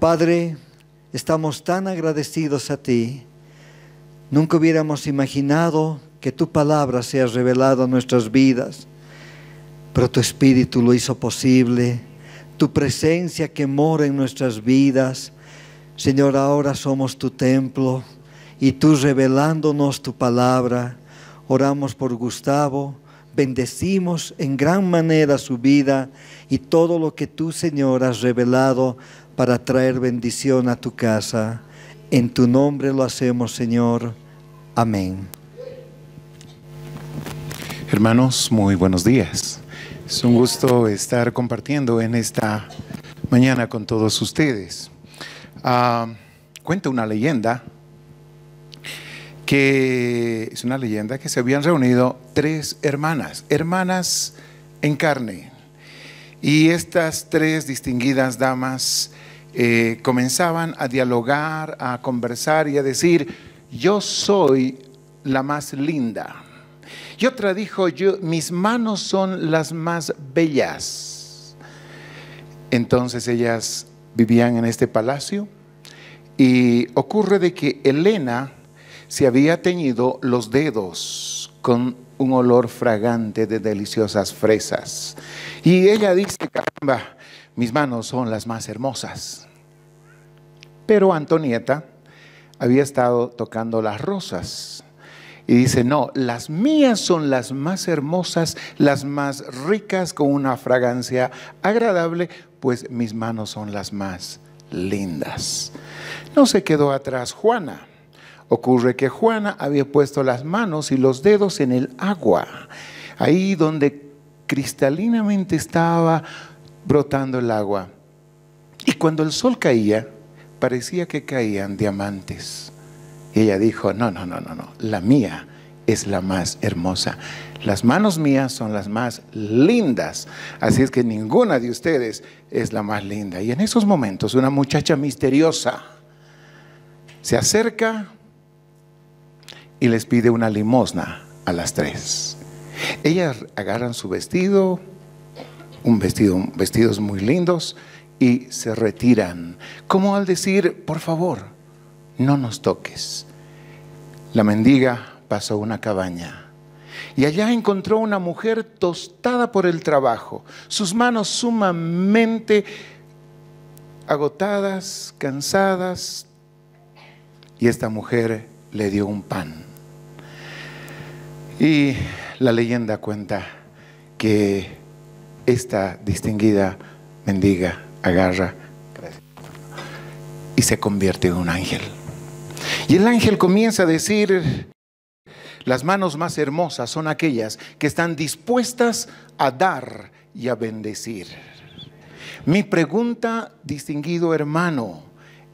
Padre, estamos tan agradecidos a ti. Nunca hubiéramos imaginado que tu palabra sea revelada a nuestras vidas, pero tu Espíritu lo hizo posible, tu presencia que mora en nuestras vidas. Señor, ahora somos tu templo y tú revelándonos tu palabra. Oramos por Gustavo, bendecimos en gran manera su vida y todo lo que tú, Señor, has revelado para traer bendición a tu casa. En tu nombre lo hacemos, Señor. Amén. Hermanos, muy buenos días. Es un gusto estar compartiendo en esta mañana con todos ustedes. Ah, cuenta una leyenda que es una leyenda que se habían reunido tres hermanas, hermanas en carne. Y estas tres distinguidas damas eh, comenzaban a dialogar, a conversar y a decir, yo soy la más linda y otra dijo, yo, mis manos son las más bellas. Entonces ellas vivían en este palacio y ocurre de que Elena se había teñido los dedos con un olor fragante de deliciosas fresas. Y ella dice, caramba, mis manos son las más hermosas. Pero Antonieta había estado tocando las rosas y dice, no, las mías son las más hermosas, las más ricas, con una fragancia agradable, pues mis manos son las más lindas. No se quedó atrás Juana. Ocurre que Juana había puesto las manos y los dedos en el agua, ahí donde cristalinamente estaba brotando el agua. Y cuando el sol caía, parecía que caían diamantes. Y ella dijo, no, no, no, no, no, la mía es la más hermosa. Las manos mías son las más lindas. Así es que ninguna de ustedes es la más linda. Y en esos momentos una muchacha misteriosa se acerca y les pide una limosna a las tres. Ellas agarran su vestido, un vestido, vestidos muy lindos, y se retiran, como al decir, por favor, no nos toques. La mendiga pasó a una cabaña y allá encontró una mujer tostada por el trabajo, sus manos sumamente agotadas, cansadas, y esta mujer le dio un pan. Y la leyenda cuenta que esta distinguida mendiga agarra y se convierte en un ángel. Y el ángel comienza a decir, las manos más hermosas son aquellas que están dispuestas a dar y a bendecir. Mi pregunta, distinguido hermano,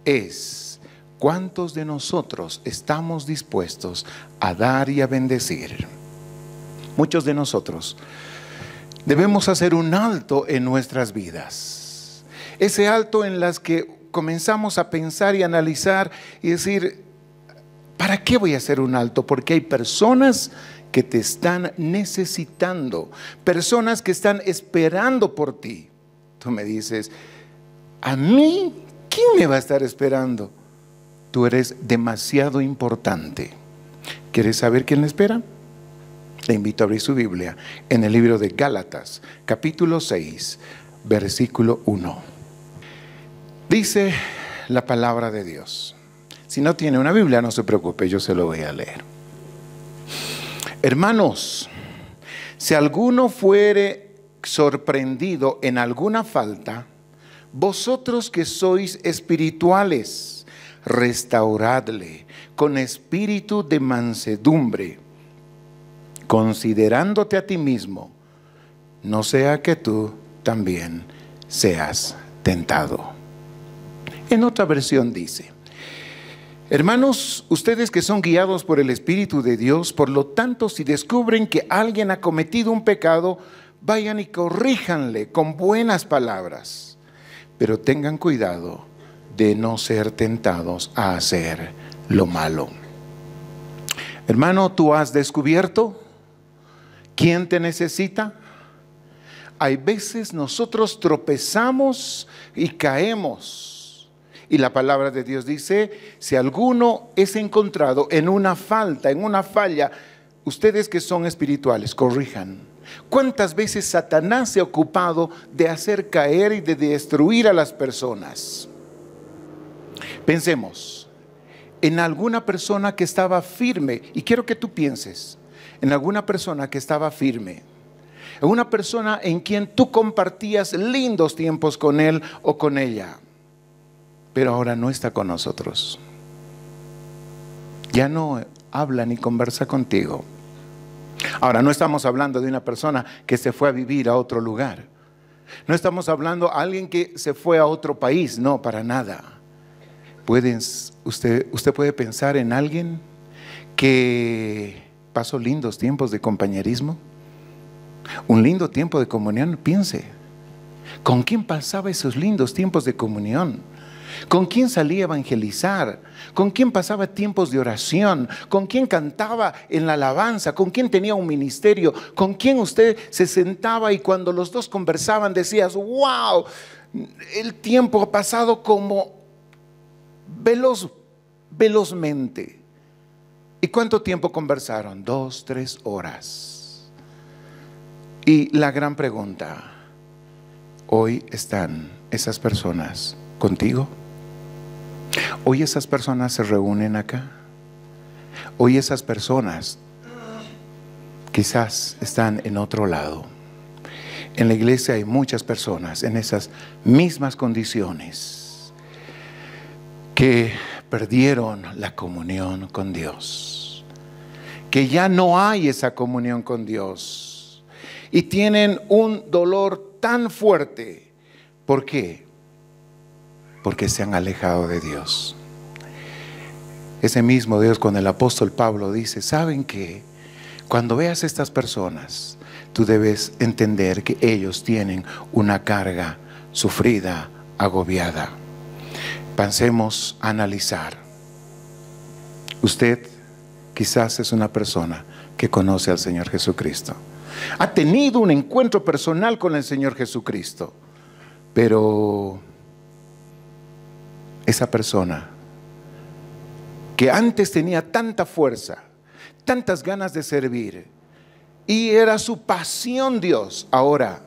es, ¿cuántos de nosotros estamos dispuestos a dar y a bendecir? Muchos de nosotros debemos hacer un alto en nuestras vidas. Ese alto en las que comenzamos a pensar y analizar y decir, ¿Para qué voy a hacer un alto? Porque hay personas que te están necesitando, personas que están esperando por ti. Tú me dices, ¿a mí? ¿Quién me va a estar esperando? Tú eres demasiado importante. ¿Quieres saber quién le espera? Le invito a abrir su Biblia en el libro de Gálatas, capítulo 6, versículo 1. Dice la palabra de Dios. Si no tiene una Biblia, no se preocupe, yo se lo voy a leer. Hermanos, si alguno fuere sorprendido en alguna falta, vosotros que sois espirituales, restauradle con espíritu de mansedumbre, considerándote a ti mismo, no sea que tú también seas tentado. En otra versión dice, Hermanos, ustedes que son guiados por el Espíritu de Dios, por lo tanto, si descubren que alguien ha cometido un pecado, vayan y corríjanle con buenas palabras. Pero tengan cuidado de no ser tentados a hacer lo malo. Hermano, tú has descubierto quién te necesita. Hay veces nosotros tropezamos y caemos Y la palabra de Dios dice, si alguno es encontrado en una falta, en una falla, ustedes que son espirituales, corrijan. ¿Cuántas veces Satanás se ha ocupado de hacer caer y de destruir a las personas? Pensemos en alguna persona que estaba firme, y quiero que tú pienses, en alguna persona que estaba firme, en una persona en quien tú compartías lindos tiempos con él o con ella, pero ahora no está con nosotros. Ya no habla ni conversa contigo. Ahora, no estamos hablando de una persona que se fue a vivir a otro lugar. No estamos hablando de alguien que se fue a otro país, no, para nada. Pueden, usted, usted puede pensar en alguien que pasó lindos tiempos de compañerismo, un lindo tiempo de comunión, piense. ¿Con quién pasaba esos lindos tiempos de comunión? ¿Con quién salía a evangelizar? ¿Con quién pasaba tiempos de oración? ¿Con quién cantaba en la alabanza? ¿Con quién tenía un ministerio? ¿Con quién usted se sentaba y cuando los dos conversaban decías, wow, el tiempo ha pasado como veloz, velozmente? ¿Y cuánto tiempo conversaron? Dos, tres horas. Y la gran pregunta, ¿hoy están esas personas contigo? Hoy esas personas se reúnen acá. Hoy esas personas quizás están en otro lado. En la iglesia hay muchas personas en esas mismas condiciones que perdieron la comunión con Dios, que ya no hay esa comunión con Dios y tienen un dolor tan fuerte. ¿Por qué? porque se han alejado de Dios. Ese mismo Dios con el apóstol Pablo dice, ¿saben que Cuando veas a estas personas, tú debes entender que ellos tienen una carga sufrida, agobiada. Pensemos analizar. Usted quizás es una persona que conoce al Señor Jesucristo. Ha tenido un encuentro personal con el Señor Jesucristo, pero esa persona que antes tenía tanta fuerza, tantas ganas de servir, y era su pasión Dios, ahora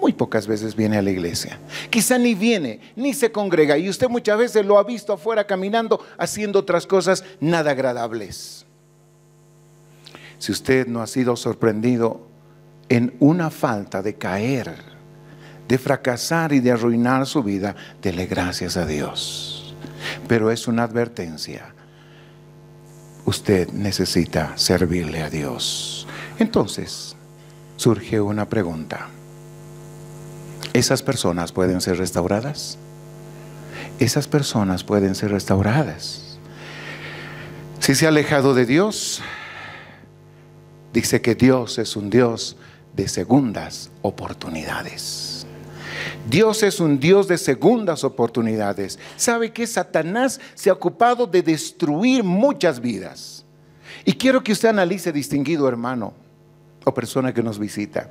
muy pocas veces viene a la iglesia. Quizá ni viene, ni se congrega, y usted muchas veces lo ha visto afuera caminando, haciendo otras cosas nada agradables. Si usted no ha sido sorprendido en una falta de caer, de fracasar y de arruinar su vida, dele gracias a Dios. Pero es una advertencia. Usted necesita servirle a Dios. Entonces, surge una pregunta. ¿Esas personas pueden ser restauradas? Esas personas pueden ser restauradas. Si se ha alejado de Dios, dice que Dios es un Dios de segundas oportunidades. Dios es un Dios de segundas oportunidades. ¿Sabe que Satanás se ha ocupado de destruir muchas vidas? Y quiero que usted analice, distinguido hermano o persona que nos visita.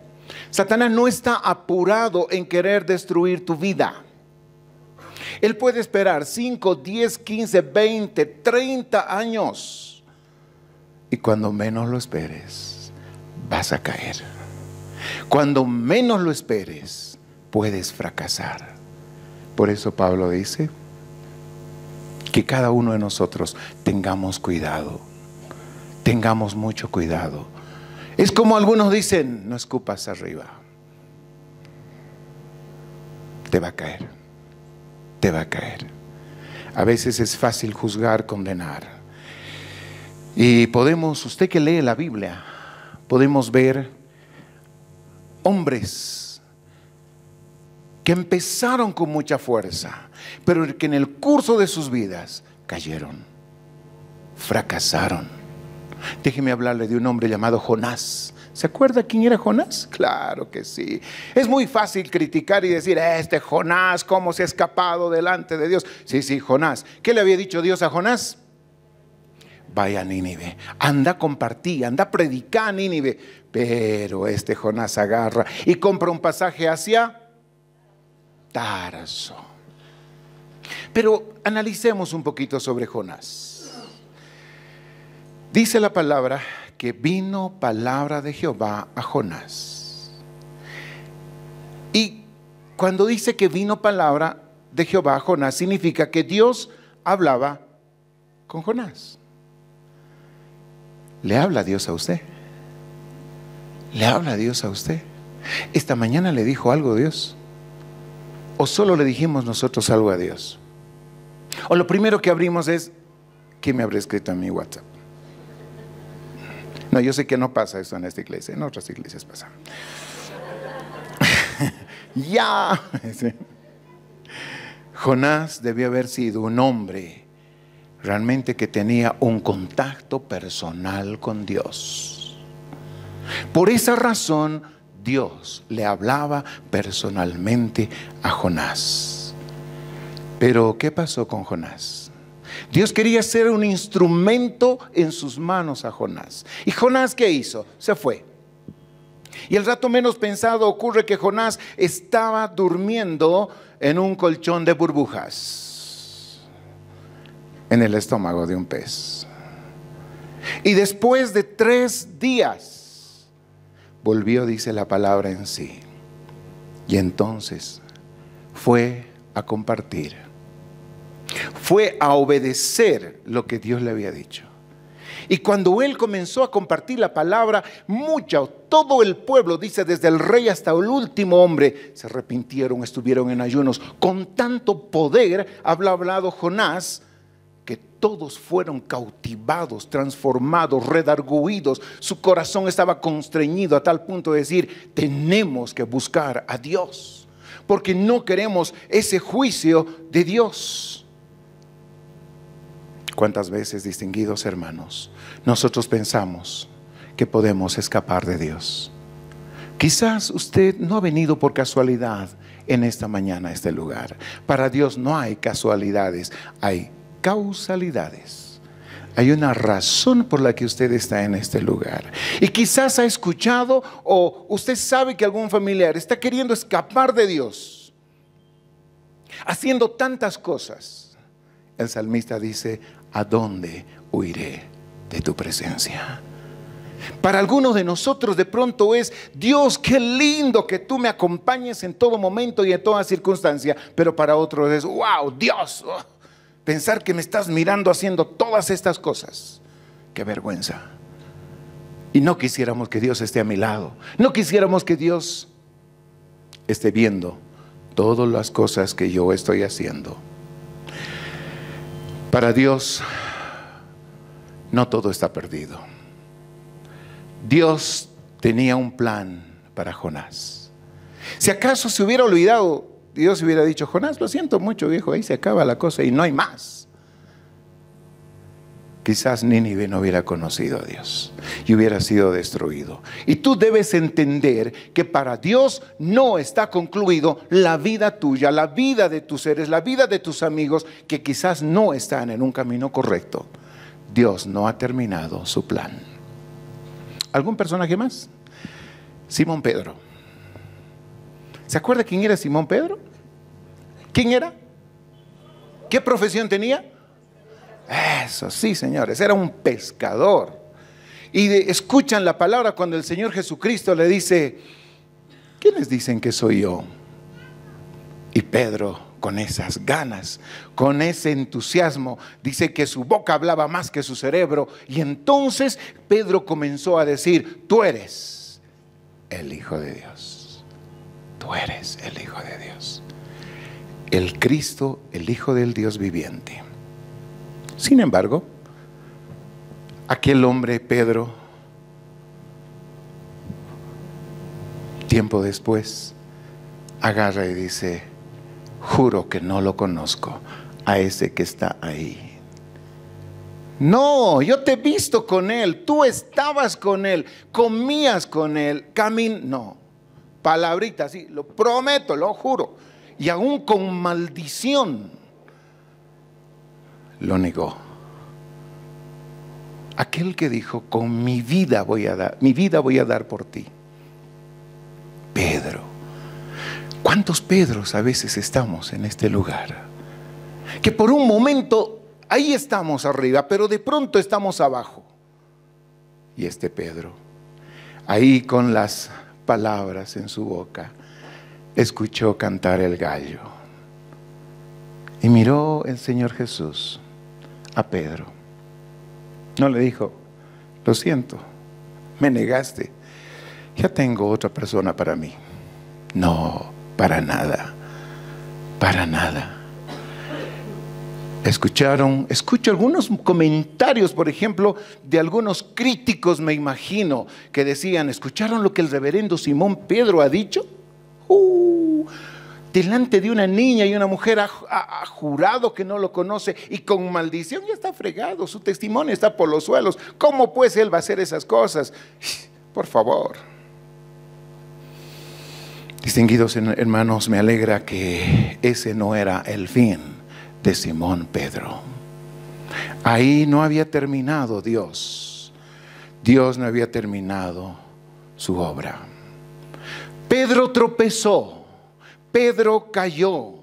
Satanás no está apurado en querer destruir tu vida. Él puede esperar 5, 10, 15, 20, 30 años. Y cuando menos lo esperes, vas a caer. Cuando menos lo esperes, puedes fracasar. Por eso Pablo dice que cada uno de nosotros tengamos cuidado, tengamos mucho cuidado. Es como algunos dicen, no escupas arriba, te va a caer, te va a caer. A veces es fácil juzgar, condenar. Y podemos, usted que lee la Biblia, podemos ver hombres que empezaron con mucha fuerza, pero que en el curso de sus vidas cayeron, fracasaron. Déjeme hablarle de un hombre llamado Jonás. ¿Se acuerda quién era Jonás? Claro que sí. Es muy fácil criticar y decir, este Jonás, ¿cómo se ha escapado delante de Dios? Sí, sí, Jonás. ¿Qué le había dicho Dios a Jonás? Vaya a Nínive, anda a compartir, anda a predicar a Nínive. Pero este Jonás agarra y compra un pasaje hacia Tarso. Pero analicemos un poquito sobre Jonás. Dice la palabra que vino palabra de Jehová a Jonás. Y cuando dice que vino palabra de Jehová a Jonás, significa que Dios hablaba con Jonás. ¿Le habla Dios a usted? ¿Le habla Dios a usted? ¿Esta mañana le dijo algo Dios? ¿O solo le dijimos nosotros algo a Dios? O lo primero que abrimos es, ¿qué me habrá escrito en mi WhatsApp? No, yo sé que no pasa eso en esta iglesia, en otras iglesias pasa. ya. Jonás debió haber sido un hombre realmente que tenía un contacto personal con Dios. Por esa razón, Dios le hablaba personalmente a Jonás. Pero, ¿qué pasó con Jonás? Dios quería ser un instrumento en sus manos a Jonás. ¿Y Jonás qué hizo? Se fue. Y el rato menos pensado ocurre que Jonás estaba durmiendo en un colchón de burbujas en el estómago de un pez. Y después de tres días volvió, dice la palabra en sí. Y entonces fue a compartir. Fue a obedecer lo que Dios le había dicho. Y cuando él comenzó a compartir la palabra, mucha, todo el pueblo, dice, desde el rey hasta el último hombre, se arrepintieron, estuvieron en ayunos. Con tanto poder habla hablado Jonás que todos fueron cautivados, transformados, redarguidos. Su corazón estaba constreñido a tal punto de decir, tenemos que buscar a Dios, porque no queremos ese juicio de Dios. ¿Cuántas veces, distinguidos hermanos, nosotros pensamos que podemos escapar de Dios? Quizás usted no ha venido por casualidad en esta mañana a este lugar. Para Dios no hay casualidades, hay causalidades. Hay una razón por la que usted está en este lugar. Y quizás ha escuchado o usted sabe que algún familiar está queriendo escapar de Dios, haciendo tantas cosas. El salmista dice, ¿a dónde huiré de tu presencia? Para algunos de nosotros de pronto es, Dios, qué lindo que tú me acompañes en todo momento y en toda circunstancia. Pero para otros es, wow, Dios, oh, pensar que me estás mirando haciendo todas estas cosas. Qué vergüenza. Y no quisiéramos que Dios esté a mi lado. No quisiéramos que Dios esté viendo todas las cosas que yo estoy haciendo. Para Dios no todo está perdido. Dios tenía un plan para Jonás. Si acaso se hubiera olvidado, Dios hubiera dicho, Jonás, lo siento mucho viejo, ahí se acaba la cosa y no hay más quizás Nínive no hubiera conocido a Dios y hubiera sido destruido. Y tú debes entender que para Dios no está concluido la vida tuya, la vida de tus seres, la vida de tus amigos que quizás no están en un camino correcto. Dios no ha terminado su plan. ¿Algún personaje más? Simón Pedro. ¿Se acuerda quién era Simón Pedro? ¿Quién era? ¿Qué profesión tenía? Eso, sí, señores, era un pescador. Y escuchan la palabra cuando el Señor Jesucristo le dice, ¿quiénes dicen que soy yo? Y Pedro, con esas ganas, con ese entusiasmo, dice que su boca hablaba más que su cerebro. Y entonces Pedro comenzó a decir, tú eres el Hijo de Dios. Tú eres el Hijo de Dios. El Cristo, el Hijo del Dios viviente. Sin embargo, aquel hombre, Pedro, tiempo después, agarra y dice, juro que no lo conozco a ese que está ahí. No, yo te he visto con él, tú estabas con él, comías con él, camin, no, palabrita, sí, lo prometo, lo juro, y aún con maldición lo negó. Aquel que dijo, con mi vida voy a dar, mi vida voy a dar por ti. Pedro. ¿Cuántos Pedros a veces estamos en este lugar? que por un momento ahí estamos arriba, pero de pronto estamos abajo. Y este Pedro, ahí con las palabras en su boca, escuchó cantar el gallo. Y miró el Señor Jesús a Pedro. No le dijo, lo siento, me negaste, ya tengo otra persona para mí. No, para nada, para nada. Escucharon, escucho algunos comentarios, por ejemplo, de algunos críticos, me imagino, que decían, ¿escucharon lo que el reverendo Simón Pedro ha dicho? Uh, delante de una niña y una mujer ha, jurado que no lo conoce y con maldición ya está fregado, su testimonio está por los suelos. ¿Cómo pues él va a hacer esas cosas? Por favor. Distinguidos hermanos, me alegra que ese no era el fin de Simón Pedro. Ahí no había terminado Dios. Dios no había terminado su obra. Pedro tropezó, Pedro cayó,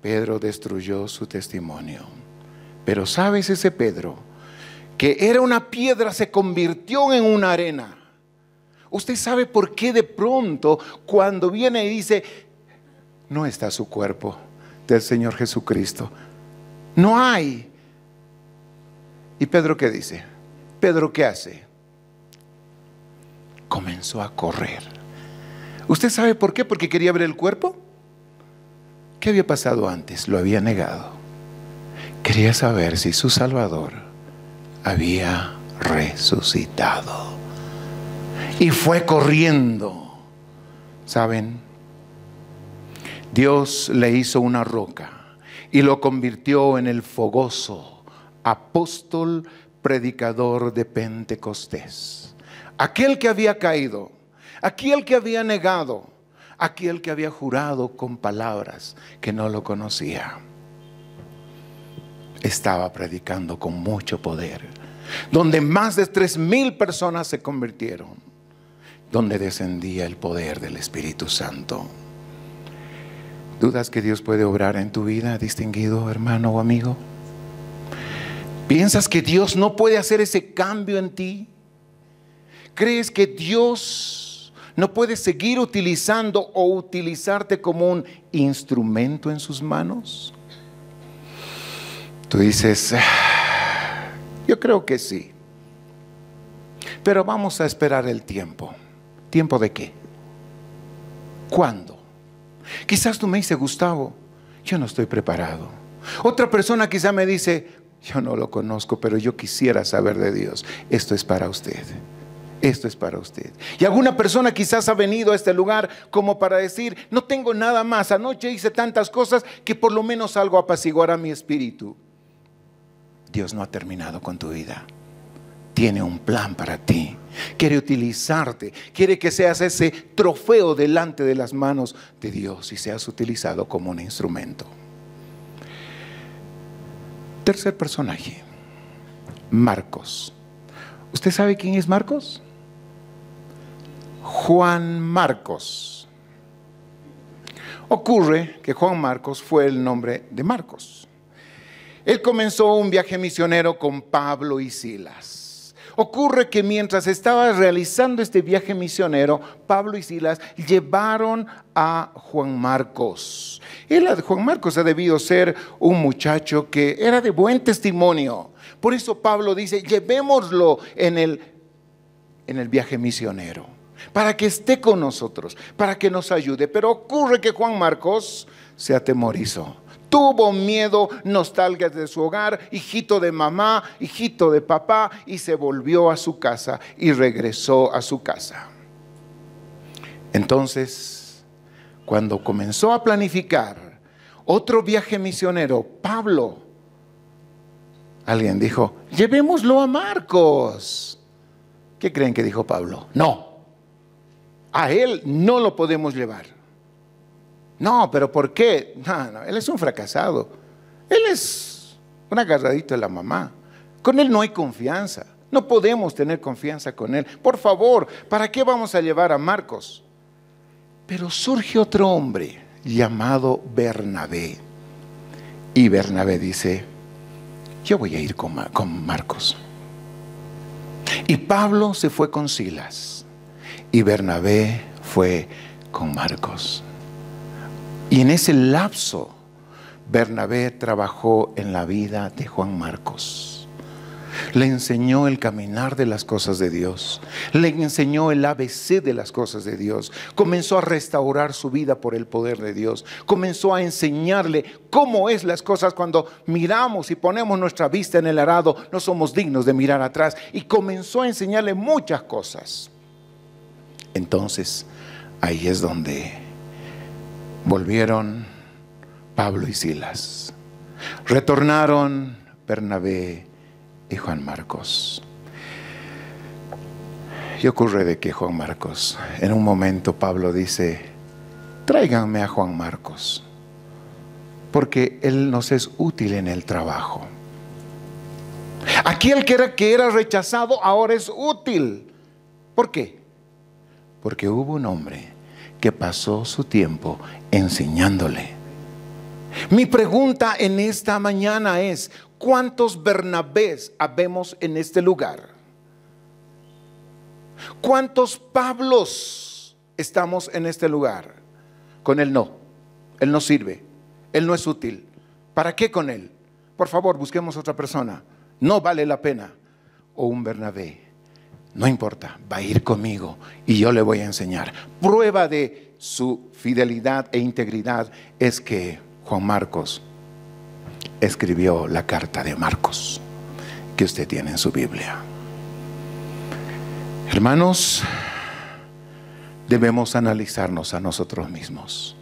Pedro destruyó su testimonio. Pero sabes ese Pedro, que era una piedra, se convirtió en una arena. Usted sabe por qué de pronto cuando viene y dice, no está su cuerpo del Señor Jesucristo. No hay. ¿Y Pedro qué dice? Pedro qué hace? Comenzó a correr. ¿Usted sabe por qué? Porque quería ver el cuerpo. ¿Qué había pasado antes? Lo había negado. Quería saber si su Salvador había resucitado. Y fue corriendo. ¿Saben? Dios le hizo una roca y lo convirtió en el fogoso apóstol predicador de Pentecostés. Aquel que había caído Aquel que había negado, aquel que había jurado con palabras que no lo conocía, estaba predicando con mucho poder, donde más de tres mil personas se convirtieron, donde descendía el poder del Espíritu Santo. ¿Dudas que Dios puede obrar en tu vida, distinguido hermano o amigo? ¿Piensas que Dios no puede hacer ese cambio en ti? ¿Crees que Dios no puede seguir utilizando o utilizarte como un instrumento en sus manos? Tú dices, ah, yo creo que sí. Pero vamos a esperar el tiempo. ¿Tiempo de qué? ¿Cuándo? Quizás tú me dices, Gustavo, yo no estoy preparado. Otra persona quizá me dice, yo no lo conozco, pero yo quisiera saber de Dios. Esto es para usted esto es para usted. Y alguna persona quizás ha venido a este lugar como para decir, no tengo nada más, anoche hice tantas cosas que por lo menos algo apaciguará mi espíritu. Dios no ha terminado con tu vida. Tiene un plan para ti. Quiere utilizarte. Quiere que seas ese trofeo delante de las manos de Dios y seas utilizado como un instrumento. Tercer personaje, Marcos. ¿Usted sabe quién es Marcos? Juan Marcos. Ocurre que Juan Marcos fue el nombre de Marcos. Él comenzó un viaje misionero con Pablo y Silas. Ocurre que mientras estaba realizando este viaje misionero, Pablo y Silas llevaron a Juan Marcos. Él, Juan Marcos ha debido ser un muchacho que era de buen testimonio. Por eso Pablo dice, llevémoslo en el, en el viaje misionero para que esté con nosotros, para que nos ayude. Pero ocurre que Juan Marcos se atemorizó. Tuvo miedo, nostalgia de su hogar, hijito de mamá, hijito de papá, y se volvió a su casa y regresó a su casa. Entonces, cuando comenzó a planificar otro viaje misionero, Pablo, alguien dijo, llevémoslo a Marcos. ¿Qué creen que dijo Pablo? No, a él no lo podemos llevar. No, pero ¿por qué? No, no, él es un fracasado. Él es un agarradito de la mamá. Con él no hay confianza. No podemos tener confianza con él. Por favor, ¿para qué vamos a llevar a Marcos? Pero surge otro hombre llamado Bernabé. Y Bernabé dice, yo voy a ir con, con Marcos. Y Pablo se fue con Silas y Bernabé fue con Marcos. Y en ese lapso, Bernabé trabajó en la vida de Juan Marcos. Le enseñó el caminar de las cosas de Dios. Le enseñó el ABC de las cosas de Dios. Comenzó a restaurar su vida por el poder de Dios. Comenzó a enseñarle cómo es las cosas cuando miramos y ponemos nuestra vista en el arado. No somos dignos de mirar atrás. Y comenzó a enseñarle muchas cosas. Entonces, ahí es donde volvieron Pablo y Silas. Retornaron Bernabé y Juan Marcos. Y ocurre de que Juan Marcos, en un momento Pablo dice, tráiganme a Juan Marcos, porque él nos es útil en el trabajo. Aquel que era, que era rechazado ahora es útil. ¿Por qué? Porque hubo un hombre que pasó su tiempo enseñándole. Mi pregunta en esta mañana es, ¿Cuántos Bernabés habemos en este lugar? ¿Cuántos Pablos estamos en este lugar? Con él no. Él no sirve. Él no es útil. ¿Para qué con él? Por favor, busquemos otra persona. No vale la pena. O un Bernabé. No importa, va a ir conmigo y yo le voy a enseñar. Prueba de su fidelidad e integridad es que Juan Marcos escribió la carta de Marcos que usted tiene en su Biblia. Hermanos, debemos analizarnos a nosotros mismos.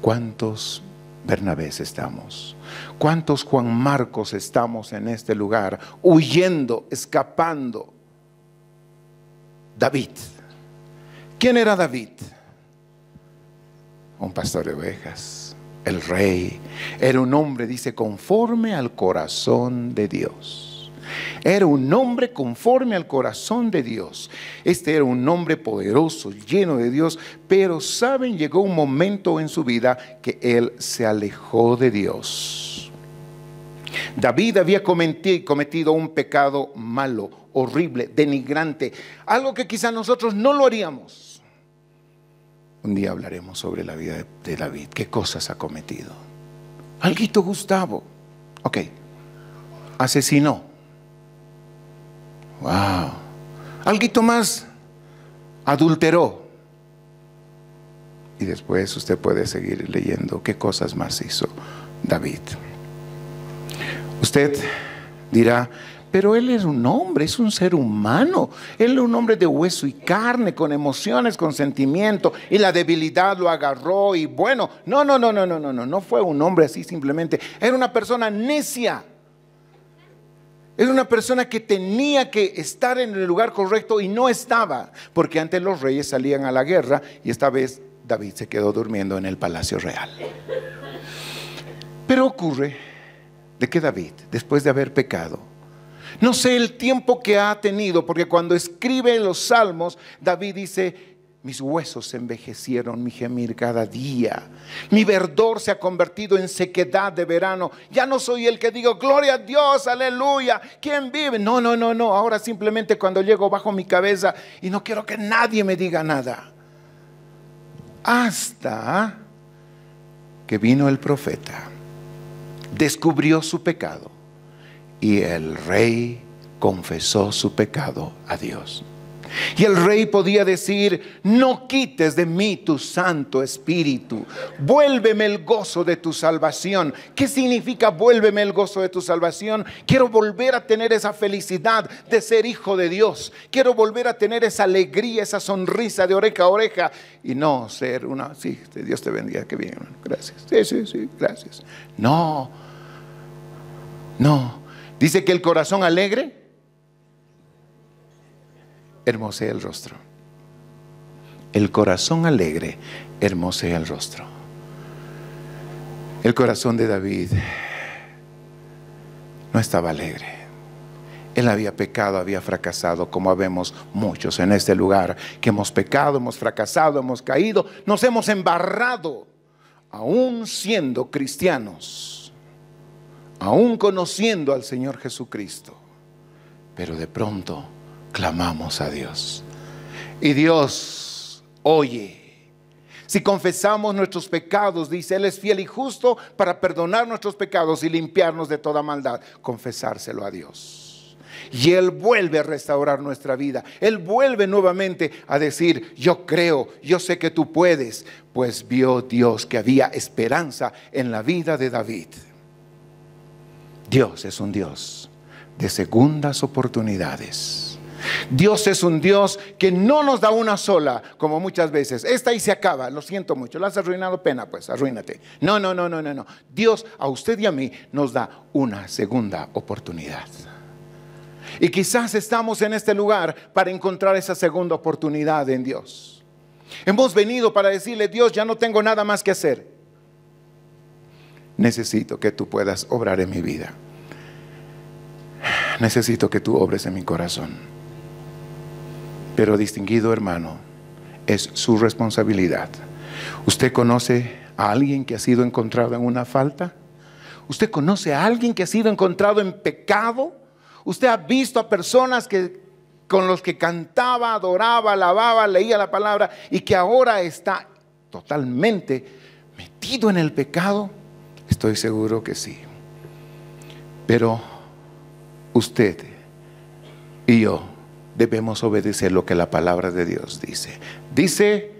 ¿Cuántos Bernabés estamos? ¿Cuántos Juan Marcos estamos en este lugar huyendo, escapando? David. ¿Quién era David? Un pastor de ovejas el rey. Era un hombre, dice, conforme al corazón de Dios. Era un hombre conforme al corazón de Dios. Este era un hombre poderoso, lleno de Dios, pero saben, llegó un momento en su vida que él se alejó de Dios. David había cometido un pecado malo, horrible, denigrante, algo que quizá nosotros no lo haríamos. Un día hablaremos sobre la vida de David, qué cosas ha cometido. Alguito Gustavo, ok, asesinó. Wow. Alguito más, adulteró. Y después usted puede seguir leyendo qué cosas más hizo David. Usted dirá, pero él es un hombre, es un ser humano. Él es un hombre de hueso y carne, con emociones, con sentimiento. Y la debilidad lo agarró. Y bueno, no, no, no, no, no, no, no. No fue un hombre así simplemente. Era una persona necia. Era una persona que tenía que estar en el lugar correcto y no estaba. Porque antes los reyes salían a la guerra y esta vez David se quedó durmiendo en el palacio real. Pero ocurre de que David, después de haber pecado, no sé el tiempo que ha tenido, porque cuando escribe los salmos, David dice, mis huesos envejecieron, mi gemir cada día. Mi verdor se ha convertido en sequedad de verano. Ya no soy el que digo, gloria a Dios, aleluya. ¿Quién vive? No, no, no, no. Ahora simplemente cuando llego bajo mi cabeza y no quiero que nadie me diga nada. Hasta que vino el profeta, descubrió su pecado y el rey confesó su pecado a Dios. Y el rey podía decir, no quites de mí tu Santo Espíritu, vuélveme el gozo de tu salvación. ¿Qué significa vuélveme el gozo de tu salvación? Quiero volver a tener esa felicidad de ser hijo de Dios. Quiero volver a tener esa alegría, esa sonrisa de oreja a oreja y no ser una, sí, Dios te bendiga, que bien, gracias. Sí, sí, sí, gracias. No, no Dice que el corazón alegre hermosea el rostro. El corazón alegre hermosea el rostro. El corazón de David no estaba alegre. Él había pecado, había fracasado, como vemos muchos en este lugar, que hemos pecado, hemos fracasado, hemos caído, nos hemos embarrado, aún siendo cristianos. Aún conociendo al Señor Jesucristo. Pero de pronto clamamos a Dios. Y Dios oye. Si confesamos nuestros pecados, dice, Él es fiel y justo para perdonar nuestros pecados y limpiarnos de toda maldad. Confesárselo a Dios. Y Él vuelve a restaurar nuestra vida. Él vuelve nuevamente a decir, yo creo, yo sé que tú puedes. Pues vio Dios que había esperanza en la vida de David. Dios es un Dios de segundas oportunidades. Dios es un Dios que no nos da una sola, como muchas veces. Esta y se acaba, lo siento mucho, la has arruinado pena, pues arruínate. No, no, no, no, no, no. Dios a usted y a mí nos da una segunda oportunidad. Y quizás estamos en este lugar para encontrar esa segunda oportunidad en Dios. Hemos venido para decirle, Dios, ya no tengo nada más que hacer. Necesito que tú puedas obrar en mi vida. Necesito que tú obres en mi corazón. Pero distinguido hermano, es su responsabilidad. ¿Usted conoce a alguien que ha sido encontrado en una falta? ¿Usted conoce a alguien que ha sido encontrado en pecado? ¿Usted ha visto a personas que con los que cantaba, adoraba, alababa, leía la palabra y que ahora está totalmente metido en el pecado? Estoy seguro que sí. Pero usted y yo debemos obedecer lo que la palabra de Dios dice. Dice,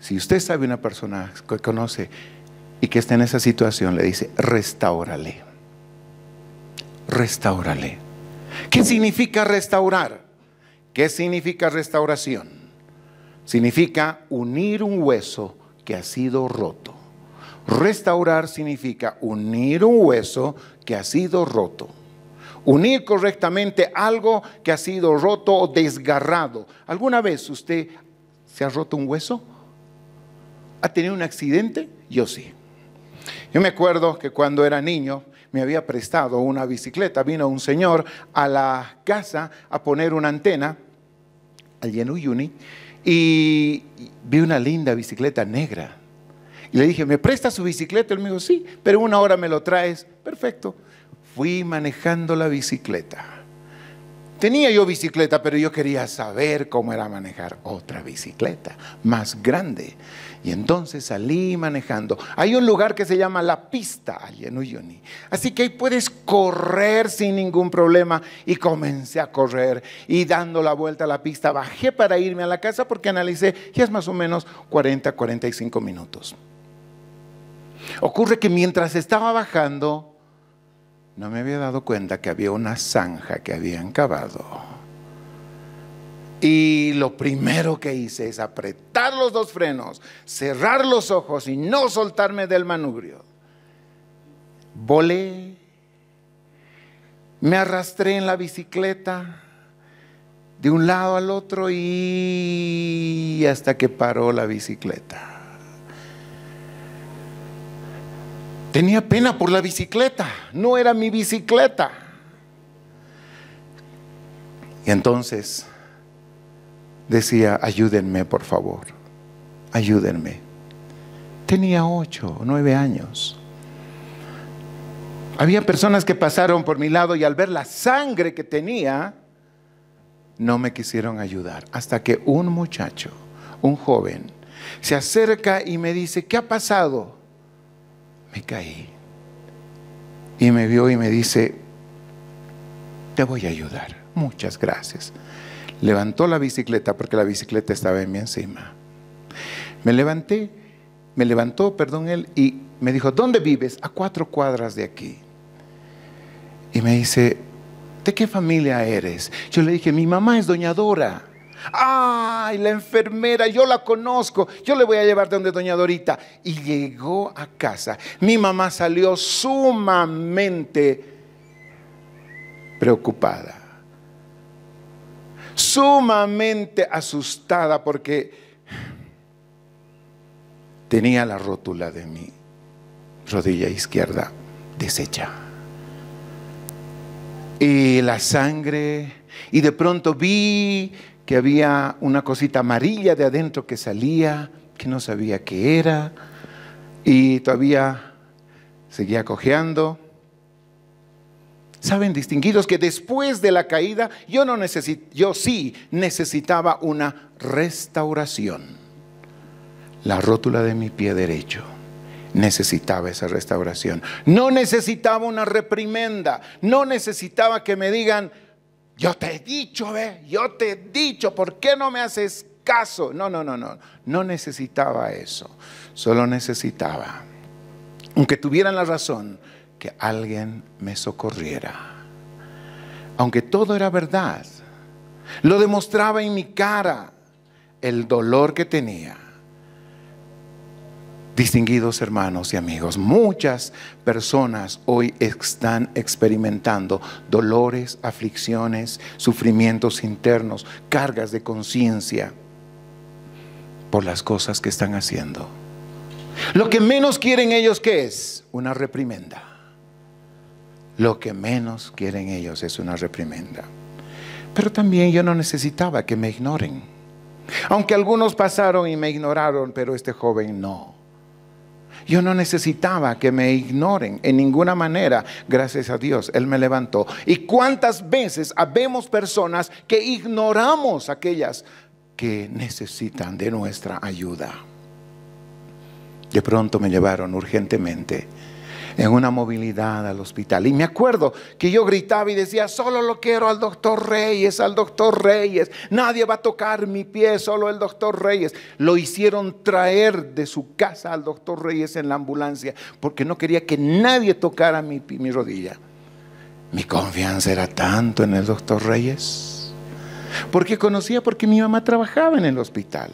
si usted sabe una persona que conoce y que está en esa situación, le dice, restaurale. Restaurale. ¿Qué significa restaurar? ¿Qué significa restauración? Significa unir un hueso que ha sido roto. Restaurar significa unir un hueso que ha sido roto unir correctamente algo que ha sido roto o desgarrado. ¿Alguna vez usted se ha roto un hueso? ¿Ha tenido un accidente? Yo sí. Yo me acuerdo que cuando era niño me había prestado una bicicleta. Vino un señor a la casa a poner una antena al Yenuyuni y vi una linda bicicleta negra. Y le dije, ¿me presta su bicicleta? Él me dijo, sí, pero una hora me lo traes. Perfecto fui manejando la bicicleta. Tenía yo bicicleta, pero yo quería saber cómo era manejar otra bicicleta más grande. Y entonces salí manejando. Hay un lugar que se llama La Pista, allí en Uyuni. Así que ahí puedes correr sin ningún problema. Y comencé a correr y dando la vuelta a la pista, bajé para irme a la casa porque analicé, y es más o menos 40, 45 minutos. Ocurre que mientras estaba bajando, no me había dado cuenta que había una zanja que habían cavado. Y lo primero que hice es apretar los dos frenos, cerrar los ojos y no soltarme del manubrio. Volé, me arrastré en la bicicleta de un lado al otro y hasta que paró la bicicleta. Tenía pena por la bicicleta, no era mi bicicleta. Y entonces decía, ayúdenme por favor, ayúdenme. Tenía ocho, nueve años. Había personas que pasaron por mi lado y al ver la sangre que tenía, no me quisieron ayudar. Hasta que un muchacho, un joven, se acerca y me dice, ¿qué ha pasado? Caí. Y me vio y me dice, te voy a ayudar. Muchas gracias. Levantó la bicicleta porque la bicicleta estaba en mi encima. Me levanté, me levantó, perdón, él, y me dijo, ¿dónde vives? A cuatro cuadras de aquí. Y me dice, ¿de qué familia eres? Yo le dije, mi mamá es doñadora. Ay, la enfermera, yo la conozco, yo le voy a llevar de donde doña Dorita. Y llegó a casa. Mi mamá salió sumamente preocupada, sumamente asustada porque tenía la rótula de mi rodilla izquierda deshecha. Y la sangre, y de pronto vi que había una cosita amarilla de adentro que salía, que no sabía qué era, y todavía seguía cojeando. Saben, distinguidos, que después de la caída yo, no yo sí necesitaba una restauración. La rótula de mi pie derecho necesitaba esa restauración. No necesitaba una reprimenda, no necesitaba que me digan, yo te he dicho, ve, yo te he dicho, ¿por qué no me haces caso? No, no, no, no, no necesitaba eso, solo necesitaba, aunque tuvieran la razón, que alguien me socorriera. Aunque todo era verdad, lo demostraba en mi cara el dolor que tenía Distinguidos hermanos y amigos, muchas personas hoy están experimentando dolores, aflicciones, sufrimientos internos, cargas de conciencia por las cosas que están haciendo. Lo que menos quieren ellos que es una reprimenda. Lo que menos quieren ellos es una reprimenda. Pero también yo no necesitaba que me ignoren. Aunque algunos pasaron y me ignoraron, pero este joven no. Yo no necesitaba que me ignoren en ninguna manera. Gracias a Dios, Él me levantó. ¿Y cuántas veces habemos personas que ignoramos aquellas que necesitan de nuestra ayuda? De pronto me llevaron urgentemente en una movilidad al hospital. Y me acuerdo que yo gritaba y decía, solo lo quiero al doctor Reyes, al doctor Reyes. Nadie va a tocar mi pie, solo el doctor Reyes. Lo hicieron traer de su casa al doctor Reyes en la ambulancia porque no quería que nadie tocara mi, mi rodilla. Mi confianza era tanto en el doctor Reyes. Porque conocía porque mi mamá trabajaba en el hospital.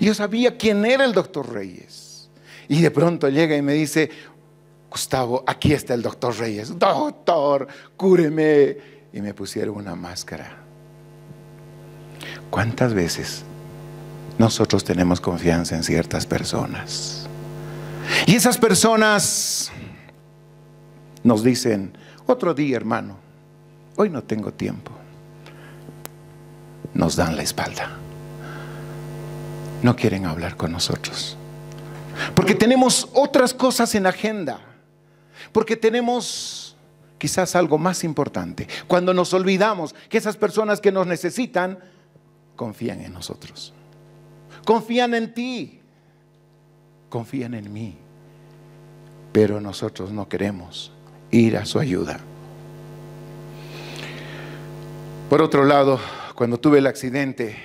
Yo sabía quién era el doctor Reyes. Y de pronto llega y me dice, Gustavo, aquí está el doctor Reyes. Doctor, cúreme. Y me pusieron una máscara. ¿Cuántas veces nosotros tenemos confianza en ciertas personas? Y esas personas nos dicen, otro día hermano, hoy no tengo tiempo. Nos dan la espalda. No quieren hablar con nosotros. Porque tenemos otras cosas en agenda. Porque tenemos quizás algo más importante. Cuando nos olvidamos que esas personas que nos necesitan confían en nosotros. Confían en ti. Confían en mí. Pero nosotros no queremos ir a su ayuda. Por otro lado, cuando tuve el accidente,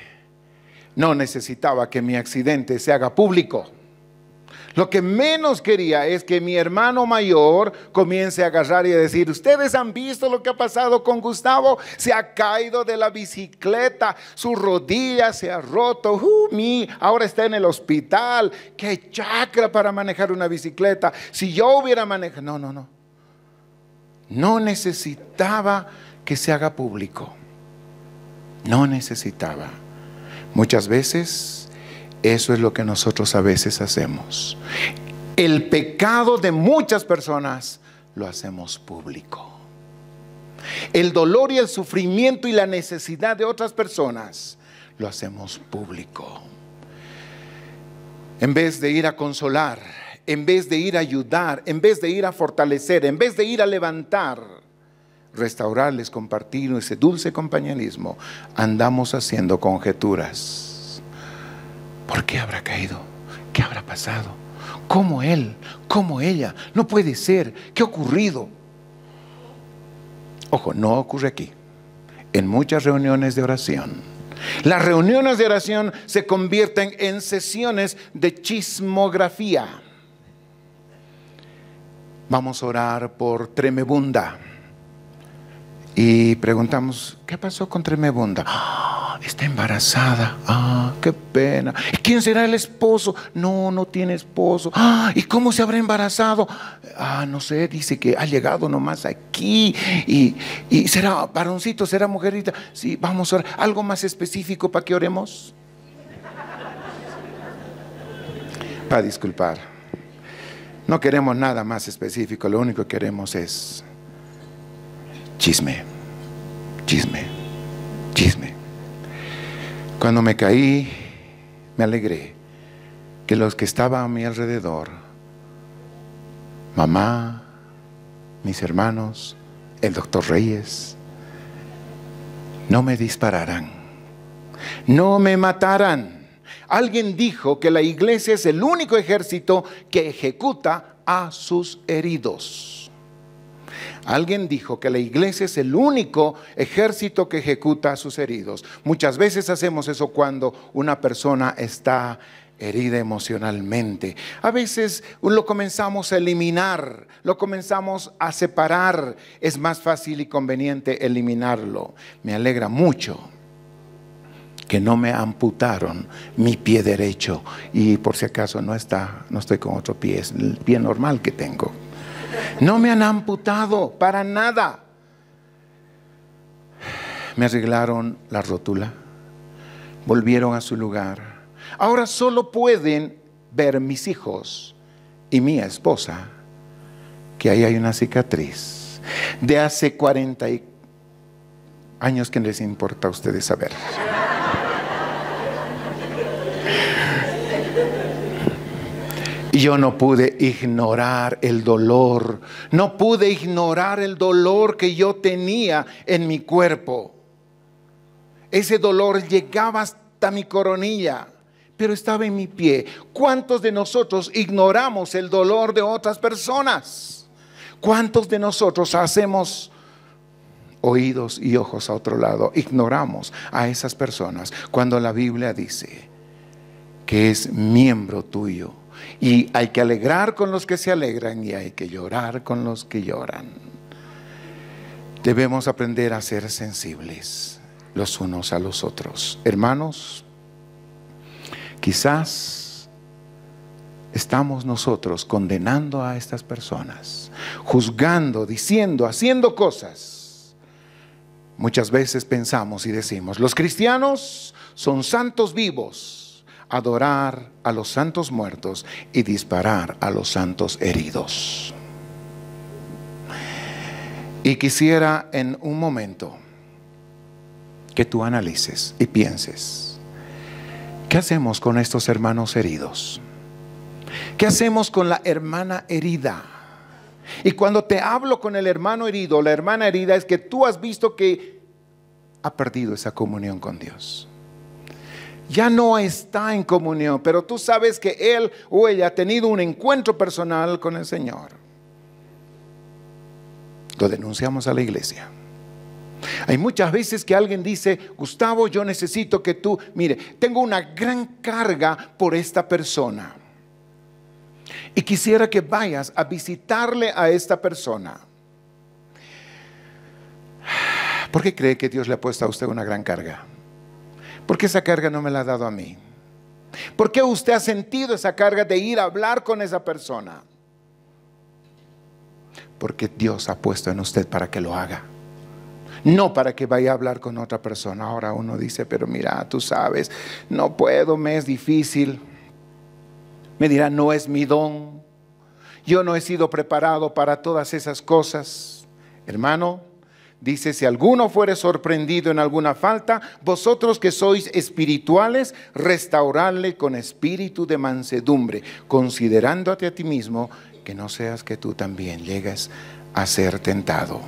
no necesitaba que mi accidente se haga público. Lo que menos quería es que mi hermano mayor comience a agarrar y a decir, ustedes han visto lo que ha pasado con Gustavo, se ha caído de la bicicleta, su rodilla se ha roto, uh, ahora está en el hospital, qué chacra para manejar una bicicleta. Si yo hubiera manejado, no, no, no. No necesitaba que se haga público. No necesitaba. Muchas veces eso es lo que nosotros a veces hacemos. El pecado de muchas personas lo hacemos público. El dolor y el sufrimiento y la necesidad de otras personas lo hacemos público. En vez de ir a consolar, en vez de ir a ayudar, en vez de ir a fortalecer, en vez de ir a levantar, restaurarles, compartir ese dulce compañerismo, andamos haciendo conjeturas ¿Por qué habrá caído? ¿Qué habrá pasado? ¿Cómo él? ¿Cómo ella? No puede ser. ¿Qué ha ocurrido? Ojo, no ocurre aquí. En muchas reuniones de oración. Las reuniones de oración se convierten en sesiones de chismografía. Vamos a orar por Tremebunda. Y preguntamos, ¿qué pasó con Tremebunda? Está embarazada. Ah, qué pena. ¿Y quién será el esposo? No, no tiene esposo. Ah, ¿y cómo se habrá embarazado? Ah, no sé, dice que ha llegado nomás aquí. Y, y será varoncito, será mujerita. Sí, vamos a orar. ¿Algo más específico para que oremos? Para disculpar. No queremos nada más específico, lo único que queremos es Chisme, chisme, chisme. Cuando me caí, me alegré que los que estaban a mi alrededor, mamá, mis hermanos, el doctor Reyes, no me dispararán, no me matarán. Alguien dijo que la iglesia es el único ejército que ejecuta a sus heridos. Alguien dijo que la iglesia es el único ejército que ejecuta a sus heridos. Muchas veces hacemos eso cuando una persona está herida emocionalmente. A veces lo comenzamos a eliminar, lo comenzamos a separar. Es más fácil y conveniente eliminarlo. Me alegra mucho que no me amputaron mi pie derecho y por si acaso no está, no estoy con otro pie, es el pie normal que tengo. No me han amputado para nada. Me arreglaron la rótula, volvieron a su lugar Ahora solo pueden ver mis hijos y mi esposa que ahí hay una cicatriz de hace 40 años que les importa a ustedes saber. Y yo no pude ignorar el dolor, no pude ignorar el dolor que yo tenía en mi cuerpo. Ese dolor llegaba hasta mi coronilla pero estaba en mi pie. ¿Cuántos de nosotros ignoramos el dolor de otras personas? ¿Cuántos de nosotros hacemos oídos y ojos a otro lado? Ignoramos a esas personas cuando la Biblia dice que es miembro tuyo. Y hay que alegrar con los que se alegran y hay que llorar con los que lloran. Debemos aprender a ser sensibles los unos a los otros. Hermanos, Quizás estamos nosotros condenando a estas personas, juzgando, diciendo, haciendo cosas. Muchas veces pensamos y decimos, los cristianos son santos vivos, adorar a los santos muertos y disparar a los santos heridos. Y quisiera en un momento que tú analices y pienses, ¿Qué hacemos con estos hermanos heridos? ¿Qué hacemos con la hermana herida? Y cuando te hablo con el hermano herido, la hermana herida es que tú has visto que ha perdido esa comunión con Dios. Ya no está en comunión, pero tú sabes que él o ella ha tenido un encuentro personal con el Señor. Lo denunciamos a la iglesia. Hay muchas veces que alguien dice, Gustavo, yo necesito que tú, mire, tengo una gran carga por esta persona. Y quisiera que vayas a visitarle a esta persona. ¿Por qué cree que Dios le ha puesto a usted una gran carga? ¿Por qué esa carga no me la ha dado a mí? ¿Por qué usted ha sentido esa carga de ir a hablar con esa persona? Porque Dios ha puesto en usted para que lo haga no para que vaya a hablar con otra persona. Ahora uno dice, pero mira, tú sabes, no puedo, me es difícil. Me dirá, no es mi don. Yo no he sido preparado para todas esas cosas. Hermano, dice, si alguno fuere sorprendido en alguna falta, vosotros que sois espirituales, restaurarle con espíritu de mansedumbre, considerándote a ti mismo, que no seas que tú también llegues a ser tentado.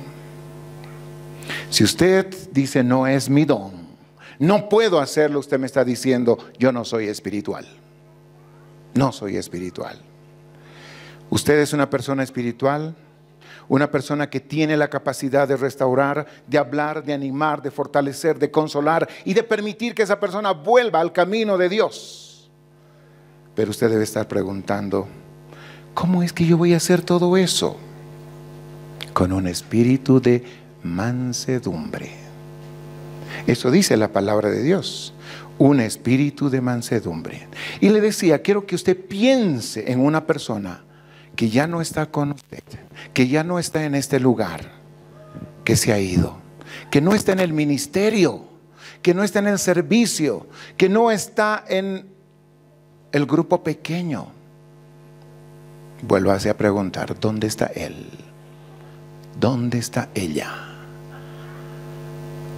Si usted dice no es mi don, no puedo hacerlo, usted me está diciendo yo no soy espiritual. No soy espiritual. Usted es una persona espiritual, una persona que tiene la capacidad de restaurar, de hablar, de animar, de fortalecer, de consolar y de permitir que esa persona vuelva al camino de Dios. Pero usted debe estar preguntando, ¿cómo es que yo voy a hacer todo eso? Con un espíritu de mansedumbre. Eso dice la palabra de Dios, un espíritu de mansedumbre. Y le decía, quiero que usted piense en una persona que ya no está con usted, que ya no está en este lugar, que se ha ido, que no está en el ministerio, que no está en el servicio, que no está en el grupo pequeño. Vuelvo a preguntar, ¿dónde está él? ¿Dónde está ella?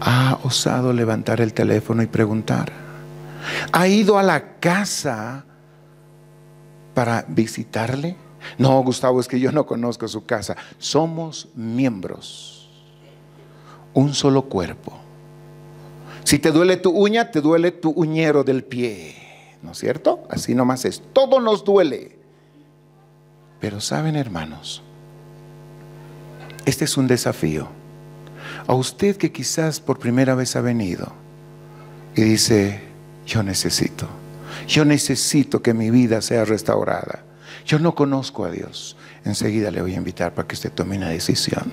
ha osado levantar el teléfono y preguntar. Ha ido a la casa para visitarle. No, Gustavo, es que yo no conozco su casa. Somos miembros. un solo cuerpo. Si te duele tu uña, te duele tu uñero del pie. ¿No es cierto? Así nomás es. Todo nos duele. Pero saben, hermanos, este es un desafío. A usted que quizás por primera vez ha venido y dice, yo necesito, yo necesito que mi vida sea restaurada. Yo no conozco a Dios. Enseguida le voy a invitar para que usted tome una decisión.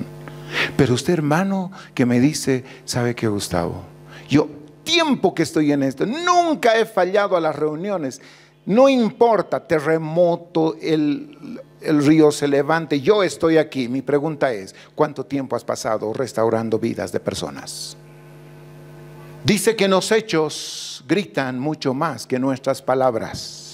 Pero usted, hermano, que me dice, ¿sabe qué, Gustavo? Yo, tiempo que estoy en esto, nunca he fallado a las reuniones. No importa, terremoto, el, el río se levante, yo estoy aquí. Mi pregunta es, ¿cuánto tiempo has pasado restaurando vidas de personas? Dice que los hechos gritan mucho más que nuestras palabras.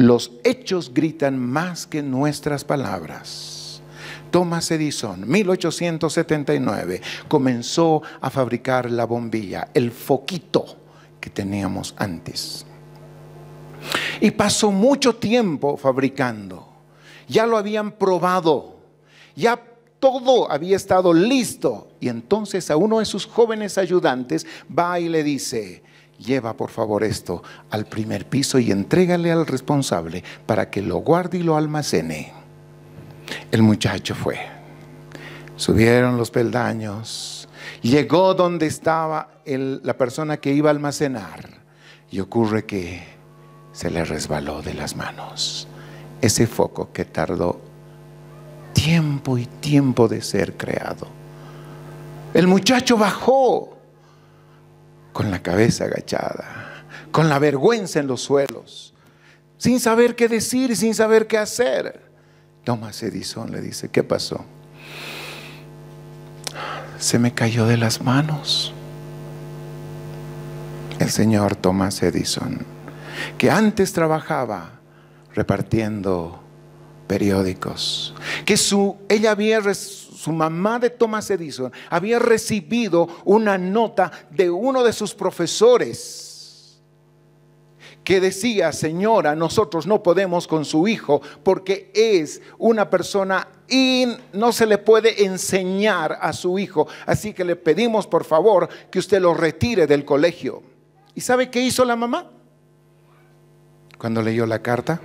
Los hechos gritan más que nuestras palabras. Thomas Edison, 1879, comenzó a fabricar la bombilla, el foquito que teníamos antes. Y pasó mucho tiempo fabricando. Ya lo habían probado. Ya todo había estado listo. Y entonces a uno de sus jóvenes ayudantes va y le dice, lleva por favor esto al primer piso y entrégale al responsable para que lo guarde y lo almacene. El muchacho fue. Subieron los peldaños. Llegó donde estaba la persona que iba a almacenar. Y ocurre que se le resbaló de las manos ese foco que tardó tiempo y tiempo de ser creado. El muchacho bajó con la cabeza agachada, con la vergüenza en los suelos, sin saber qué decir, sin saber qué hacer. Thomas Edison le dice, ¿qué pasó? Se me cayó de las manos. El señor Thomas Edison, que antes trabajaba repartiendo periódicos. Que su, ella había, su mamá de Thomas Edison había recibido una nota de uno de sus profesores que decía, señora, nosotros no podemos con su hijo porque es una persona y no se le puede enseñar a su hijo. Así que le pedimos por favor que usted lo retire del colegio. ¿Y sabe qué hizo la mamá? Cuando leyó la carta,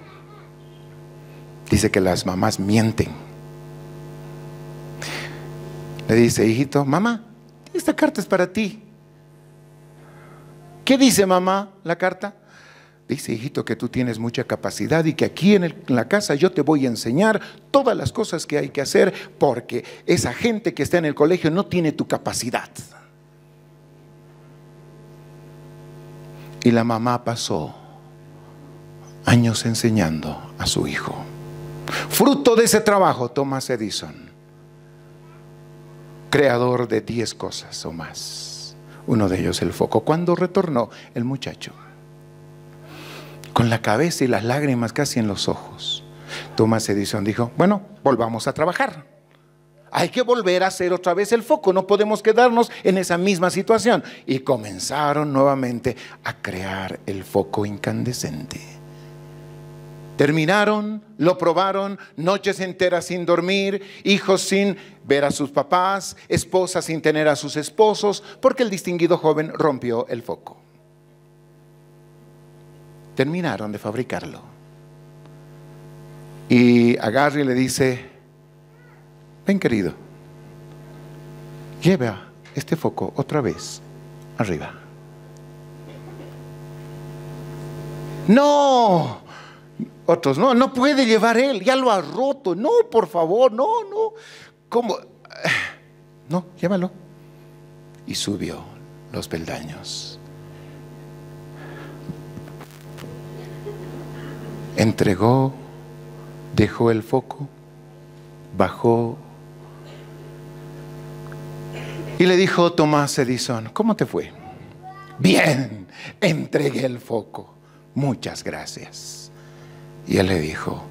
Dice que las mamás mienten. Le dice, hijito, mamá, esta carta es para ti. ¿Qué dice mamá la carta? Dice, hijito, que tú tienes mucha capacidad y que aquí en, la casa yo te voy a enseñar todas las cosas que hay que hacer porque esa gente que está en el colegio no tiene tu capacidad. Y la mamá pasó años enseñando a su hijo. Fruto de ese trabajo, Thomas Edison, creador de 10 cosas o más. Uno de ellos el foco. Cuando retornó el muchacho, con la cabeza y las lágrimas casi en los ojos, Thomas Edison dijo, bueno, volvamos a trabajar. Hay que volver a hacer otra vez el foco, no podemos quedarnos en esa misma situación. Y comenzaron nuevamente a crear el foco incandescente. Terminaron, lo probaron, noches enteras sin dormir, hijos sin ver a sus papás, esposas sin tener a sus esposos, porque el distinguido joven rompió el foco. Terminaron de fabricarlo. Y a le dice, ven querido, lleva este foco otra vez arriba. No, otros, no, no puede llevar él, ya lo ha roto. No, por favor, no, no. ¿Cómo? No, llévalo. Y subió los peldaños. Entregó, dejó el foco, bajó. Y le dijo Tomás Edison, ¿cómo te fue? Bien, entregué el foco. Muchas gracias. Y él le dijo,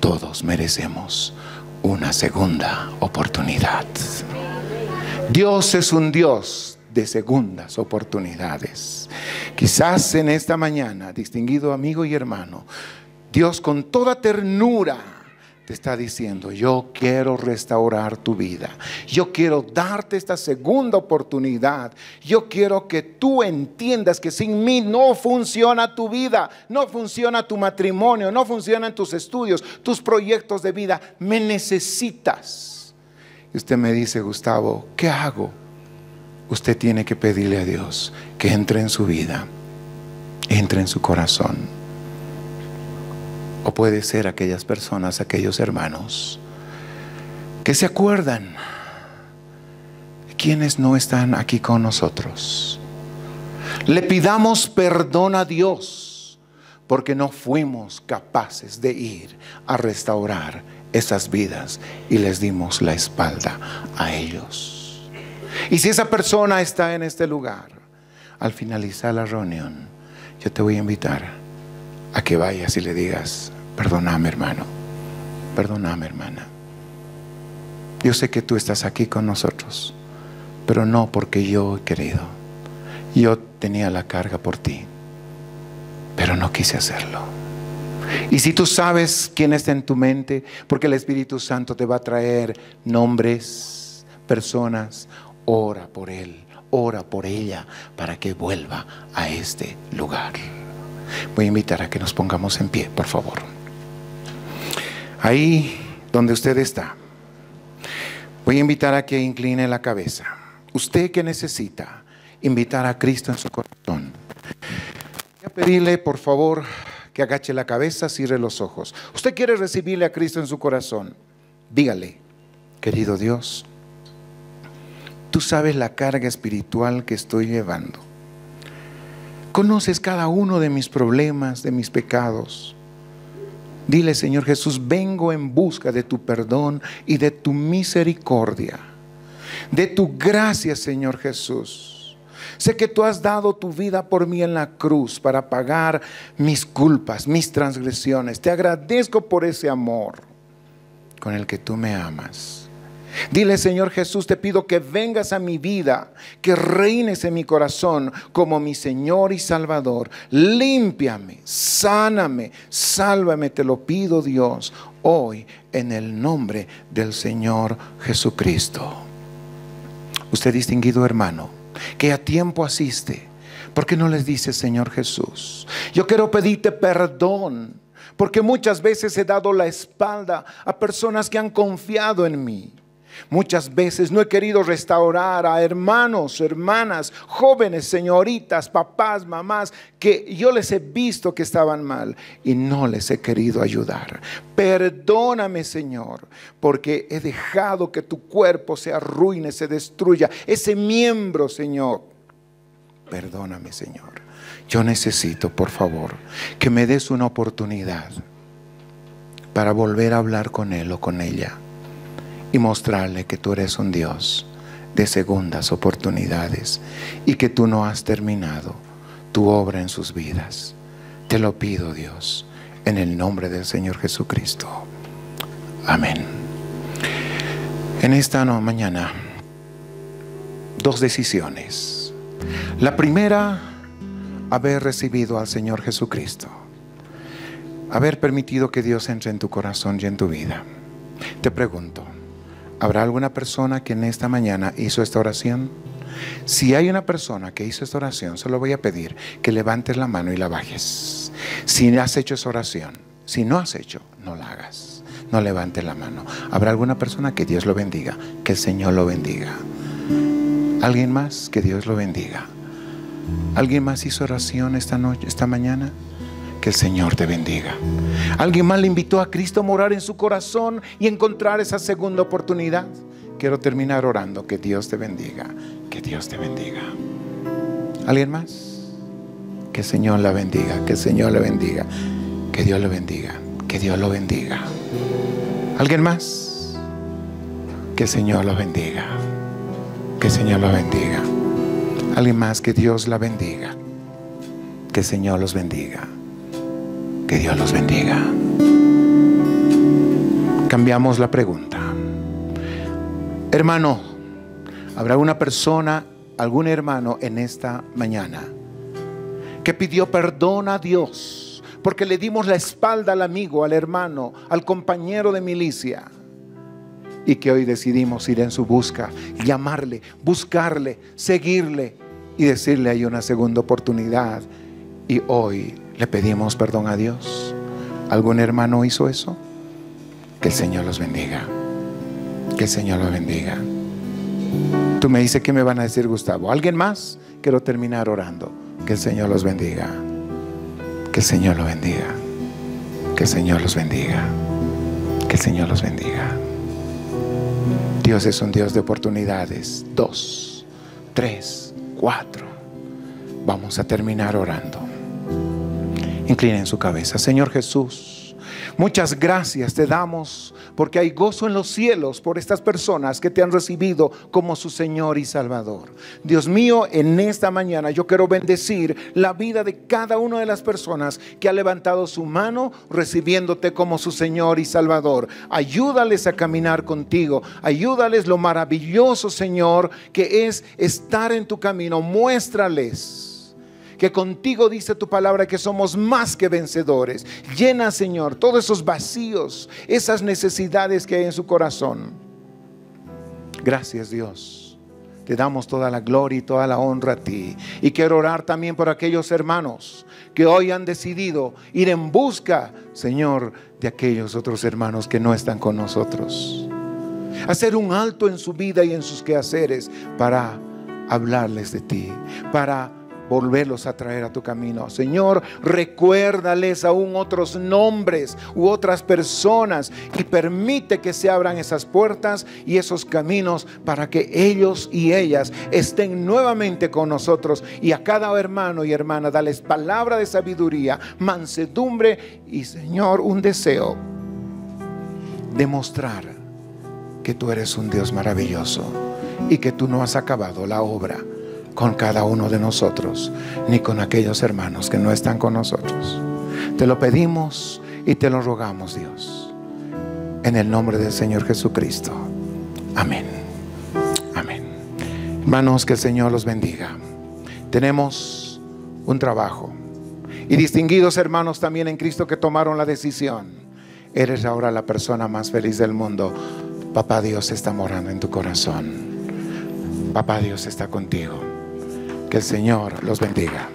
todos merecemos una segunda oportunidad. Dios es un Dios de segundas oportunidades. Quizás en esta mañana, distinguido amigo y hermano, Dios con toda ternura te está diciendo, yo quiero restaurar tu vida. Yo quiero darte esta segunda oportunidad. Yo quiero que tú entiendas que sin mí no funciona tu vida, no funciona tu matrimonio, no funcionan tus estudios, tus proyectos de vida. Me necesitas. Y usted me dice, Gustavo, ¿qué hago? Usted tiene que pedirle a Dios que entre en su vida, entre en su corazón o puede ser aquellas personas, aquellos hermanos que se acuerdan de quienes no están aquí con nosotros. Le pidamos perdón a Dios porque no fuimos capaces de ir a restaurar esas vidas y les dimos la espalda a ellos. Y si esa persona está en este lugar, al finalizar la reunión, yo te voy a invitar a que vayas y le digas, perdóname hermano, perdóname hermana. Yo sé que tú estás aquí con nosotros, pero no porque yo he querido. Yo tenía la carga por ti, pero no quise hacerlo. Y si tú sabes quién está en tu mente, porque el Espíritu Santo te va a traer nombres, personas, ora por él, ora por ella para que vuelva a este lugar. Voy a invitar a que nos pongamos en pie, por favor. Ahí donde usted está, voy a invitar a que incline la cabeza. Usted que necesita invitar a Cristo en su corazón. Voy a pedirle, por favor, que agache la cabeza, cierre los ojos. Usted quiere recibirle a Cristo en su corazón. Dígale, querido Dios, tú sabes la carga espiritual que estoy llevando. Conoces cada uno de mis problemas, de mis pecados. Dile, Señor Jesús, vengo en busca de tu perdón y de tu misericordia, de tu gracia, Señor Jesús. Sé que tú has dado tu vida por mí en la cruz para pagar mis culpas, mis transgresiones. Te agradezco por ese amor con el que tú me amas. Dile, Señor Jesús, te pido que vengas a mi vida, que reines en mi corazón como mi Señor y Salvador. Límpiame, sáname, sálvame, te lo pido Dios, hoy en el nombre del Señor Jesucristo. Usted distinguido hermano, que a tiempo asiste, ¿por qué no les dice, Señor Jesús? Yo quiero pedirte perdón. Porque muchas veces he dado la espalda a personas que han confiado en mí. Muchas veces no he querido restaurar a hermanos, hermanas, jóvenes, señoritas, papás, mamás, que yo les he visto que estaban mal y no les he querido ayudar. Perdóname, Señor, porque he dejado que tu cuerpo se arruine, se destruya. Ese miembro, Señor. Perdóname, Señor. Yo necesito, por favor, que me des una oportunidad para volver a hablar con él o con ella y mostrarle que tú eres un Dios de segundas oportunidades y que tú no has terminado tu obra en sus vidas. Te lo pido, Dios, en el nombre del Señor Jesucristo. Amén. En esta mañana, dos decisiones. La primera, haber recibido al Señor Jesucristo. Haber permitido que Dios entre en tu corazón y en tu vida. Te pregunto, ¿Habrá alguna persona que en esta mañana hizo esta oración? Si hay una persona que hizo esta oración, solo voy a pedir que levantes la mano y la bajes. Si has hecho esa oración, si no has hecho, no la hagas. No levantes la mano. ¿Habrá alguna persona que Dios lo bendiga? Que el Señor lo bendiga. ¿Alguien más? Que Dios lo bendiga. ¿Alguien más hizo oración esta noche, esta mañana? Que el Señor te bendiga. Alguien más le invitó a Cristo a morar en su corazón y encontrar esa segunda oportunidad. Quiero terminar orando. Que Dios te bendiga. Que Dios te bendiga. ¿Alguien más? Que el Señor la bendiga. Que el Señor le bendiga. Que Dios lo bendiga. Que Dios lo bendiga. ¿Alguien más? Que el Señor lo bendiga. Que el Señor lo bendiga. Alguien más que Dios la bendiga. Que el Señor los bendiga. Que Dios los bendiga. Cambiamos la pregunta. Hermano, ¿habrá una persona, algún hermano en esta mañana que pidió perdón a Dios porque le dimos la espalda al amigo, al hermano, al compañero de milicia. Y que hoy decidimos ir en su busca, llamarle, buscarle, seguirle y decirle hay una segunda oportunidad. Y hoy le pedimos perdón a Dios. ¿Algún hermano hizo eso? Que el Señor los bendiga. Que el Señor los bendiga. Tú me dices, ¿qué me van a decir, Gustavo? ¿Alguien más? Quiero terminar orando. Que el Señor los bendiga. Que el Señor los bendiga. Que el Señor los bendiga. Que el Señor los bendiga. Dios es un Dios de oportunidades. Dos, tres, cuatro. Vamos a terminar orando. Inclinen su cabeza. Señor Jesús. Muchas gracias te damos porque hay gozo en los cielos por estas personas que te han recibido como su Señor y Salvador. Dios mío, en esta mañana yo quiero bendecir la vida de cada una de las personas que ha levantado su mano recibiéndote como su Señor y Salvador. Ayúdales a caminar contigo. Ayúdales lo maravilloso, Señor, que es estar en tu camino. Muéstrales que contigo dice tu palabra que somos más que vencedores. Llena, Señor, todos esos vacíos, esas necesidades que hay en su corazón. Gracias, Dios. Te damos toda la gloria y toda la honra a ti. Y quiero orar también por aquellos hermanos que hoy han decidido ir en busca, Señor, de aquellos otros hermanos que no están con nosotros. Hacer un alto en su vida y en sus quehaceres para hablarles de ti, para volverlos a traer a tu camino. Señor, recuérdales aún otros nombres u otras personas y permite que se abran esas puertas y esos caminos para que ellos y ellas estén nuevamente con nosotros y a cada hermano y hermana dales palabra de sabiduría, mansedumbre y Señor, un deseo de mostrar que tú eres un Dios maravilloso y que tú no has acabado la obra con cada uno de nosotros, ni con aquellos hermanos que no están con nosotros. Te lo pedimos y te lo rogamos, Dios. En el nombre del Señor Jesucristo. Amén. Amén. Hermanos, que el Señor los bendiga. Tenemos un trabajo. Y distinguidos hermanos también en Cristo que tomaron la decisión. Eres ahora la persona más feliz del mundo. Papá Dios está morando en tu corazón. Papá Dios está contigo. Que el Señor los bendiga.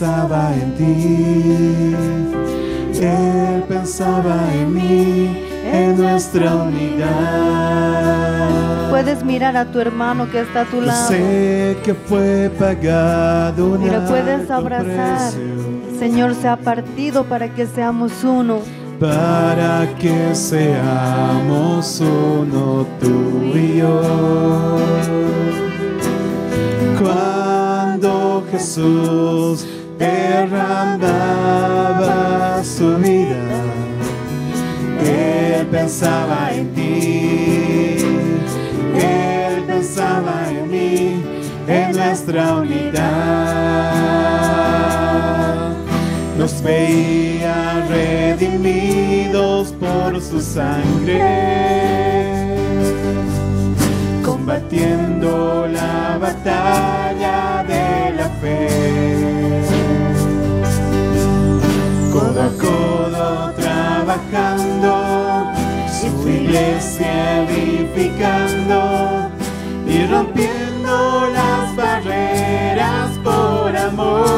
Pensaba en ti. Él pensaba en mí, en nuestra unidad. Puedes mirar a tu hermano que está a tu Yo lado sé que fue pagado un y lo puedes abrazar. precio Señor se ha partido para que seamos uno. para que seamos uno tú y yo. Cuando Jesús derramaba su vida, Él pensaba en ti, Él pensaba en mí, en nuestra unidad. Nos veía redimidos por su sangre, combatiendo la batalla de la fe. Codo trabajando, su iglesia edificando y rompiendo las barreras por amor.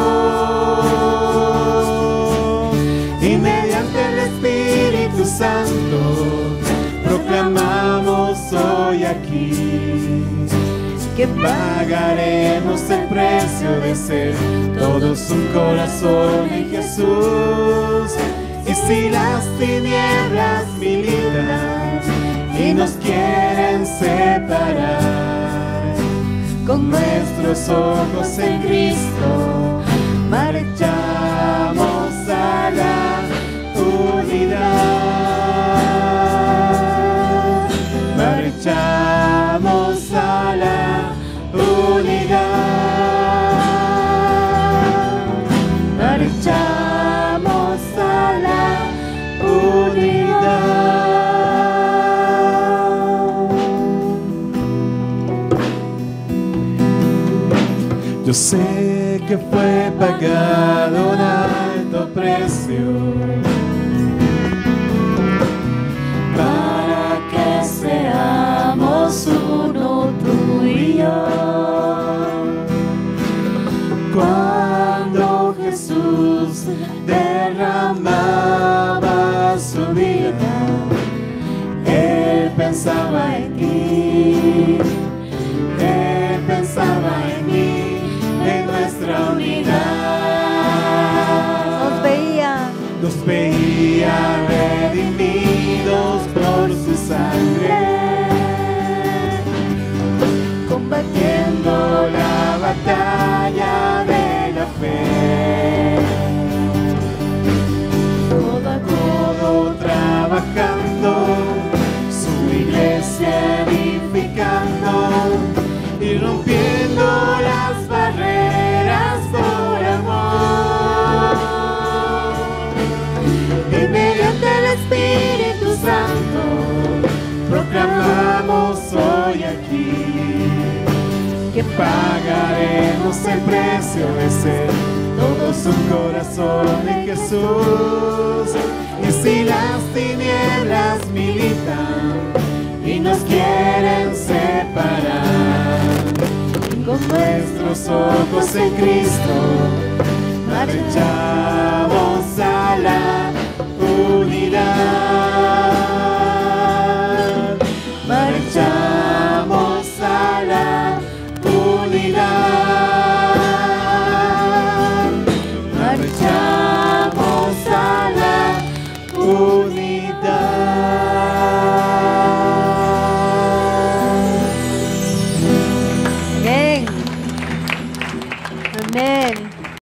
Y mediante el Espíritu Santo proclamamos hoy aquí que pagaremos el precio de ser todos un corazón en Jesús Y si las tinieblas militan y nos quieren separar, con nuestros ojos en Cristo, marchamos a la unidad. Marchamos Sé que fue pagado un alto precio para que seamos uno tú y yo. Cuando Jesús derramaba su vida, Él pensaba en por su pagaremos el precio de ser todos un corazón en Jesús. Y si las tinieblas militan y nos quieren separar, con nuestros ojos en Cristo marchamos a la unidad.